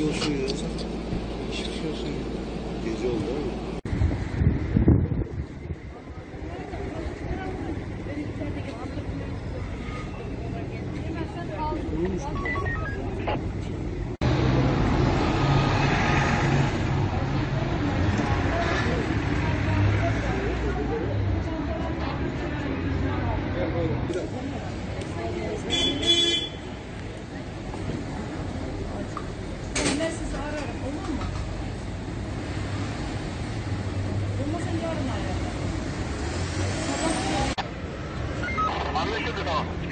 şey olsun ya. Hiçbir şey olsun ya. Gece oldu değil mi? Ben 안 내셔도 다.